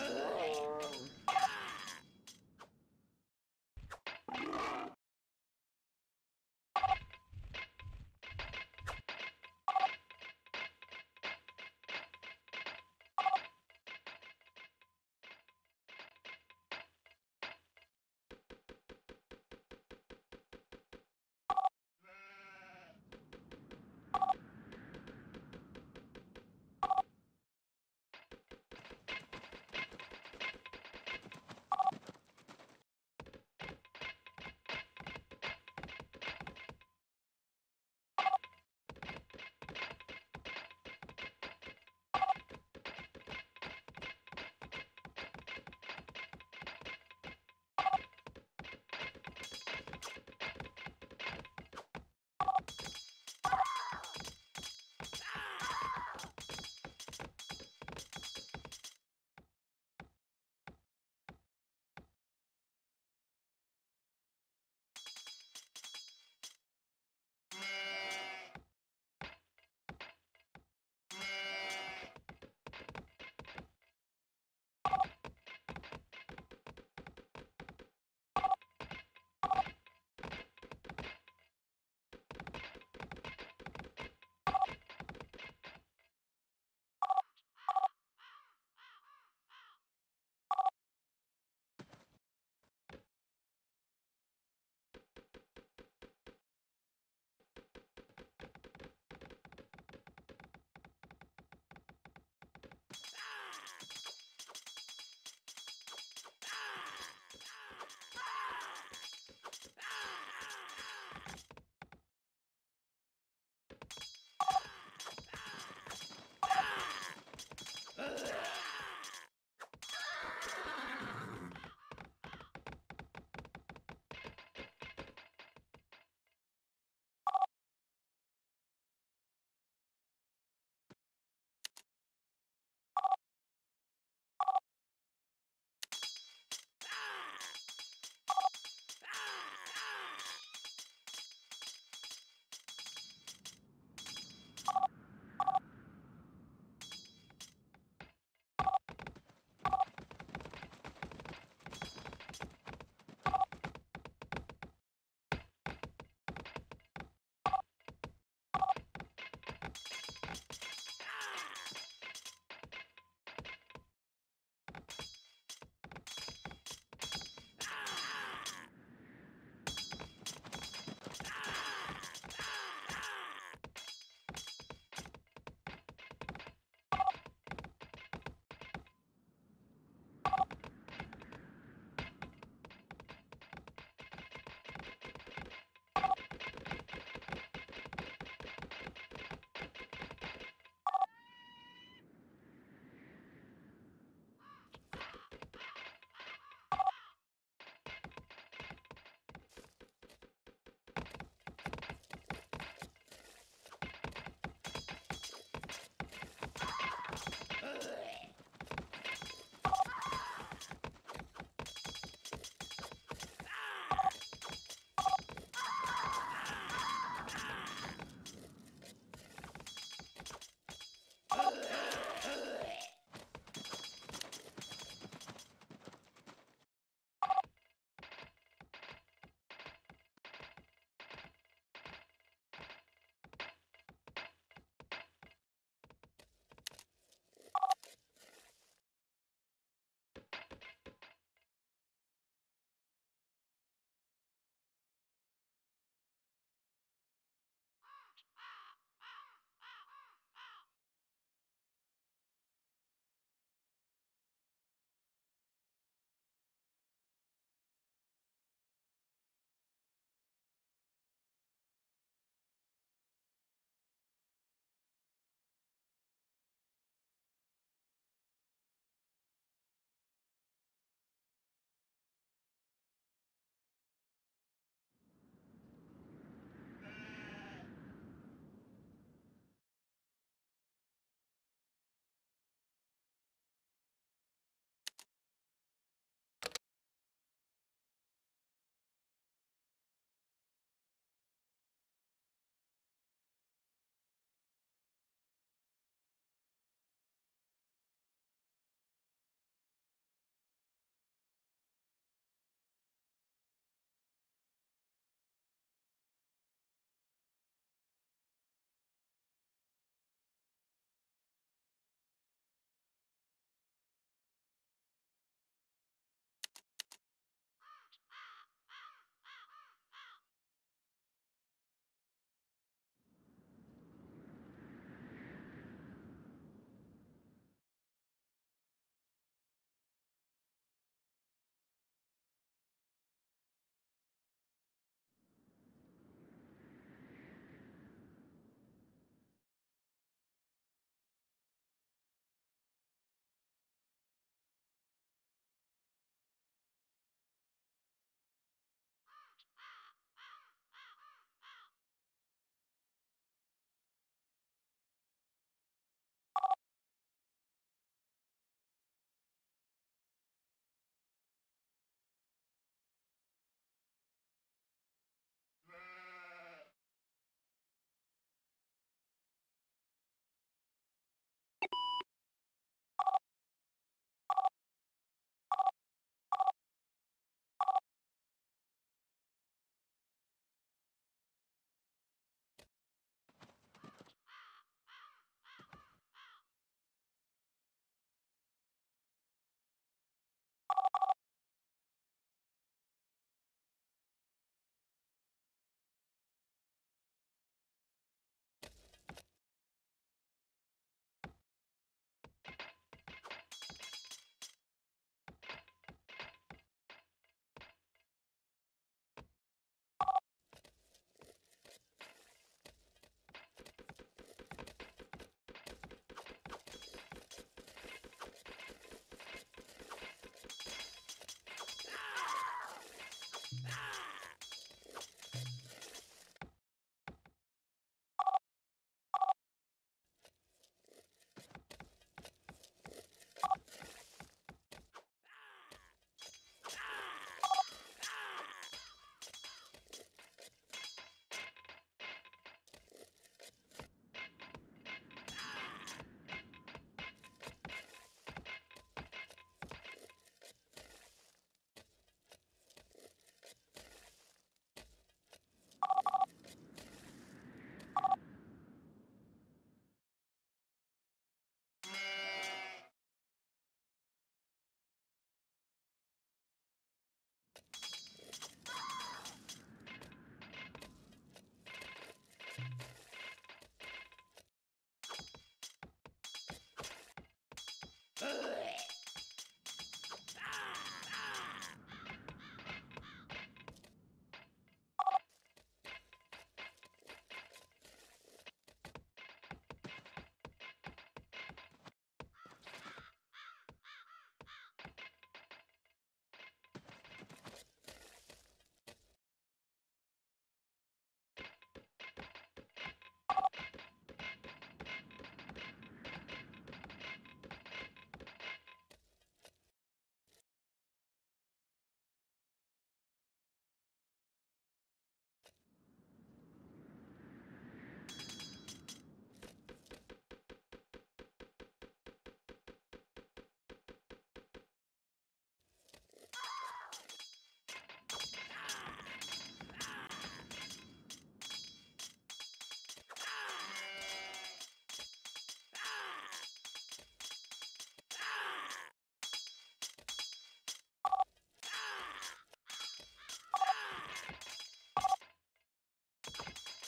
Oh.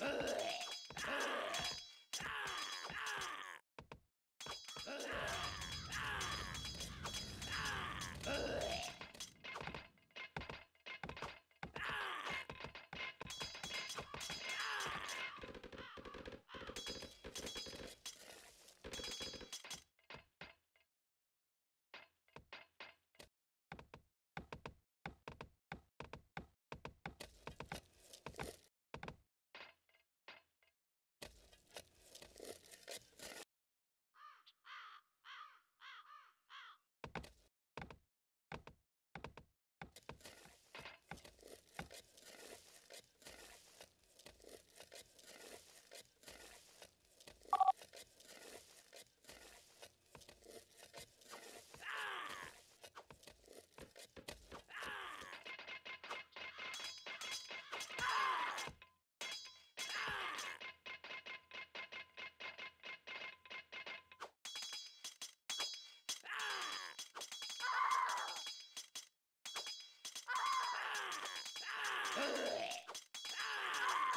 Ugh.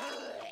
Ugh.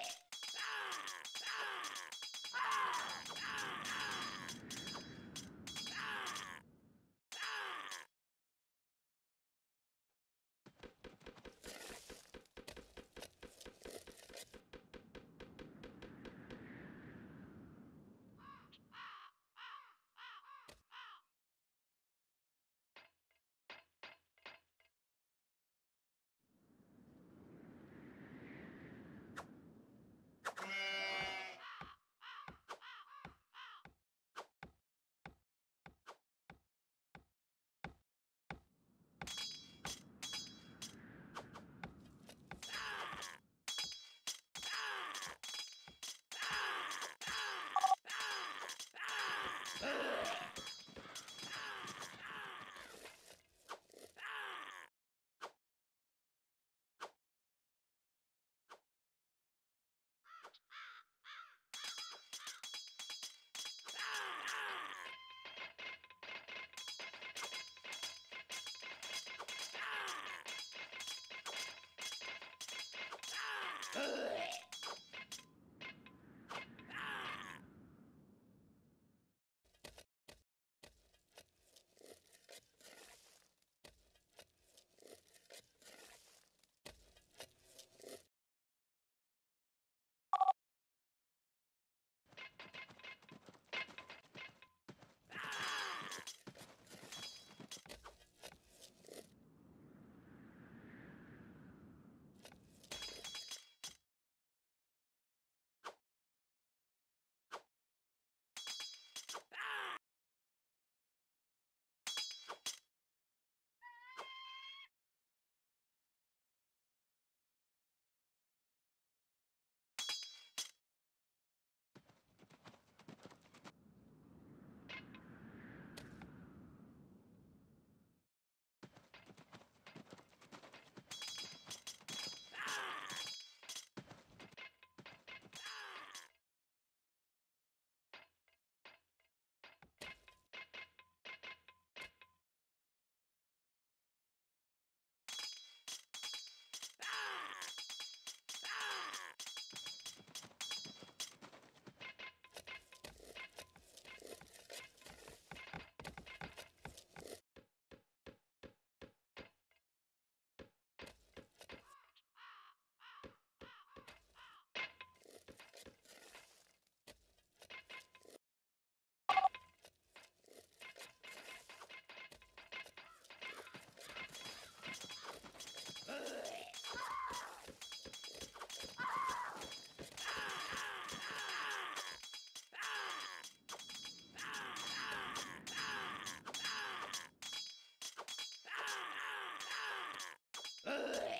Ugh.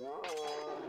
Wow.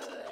Ugh.